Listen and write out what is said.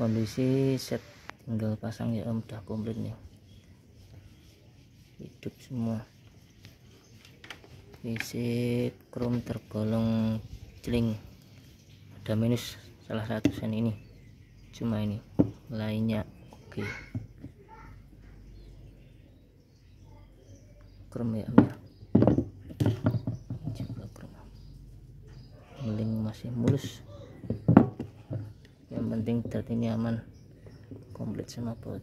kondisi set tinggal pasang ya om. Udah komplit nih. Hidup semua. Visit chrome tergolong celing ada minus salah satu sen ini. Cuma ini. Lainnya oke. Chrome ya ya. Juga chrome. Link masih mulus penting data ini aman. Komplit sama baut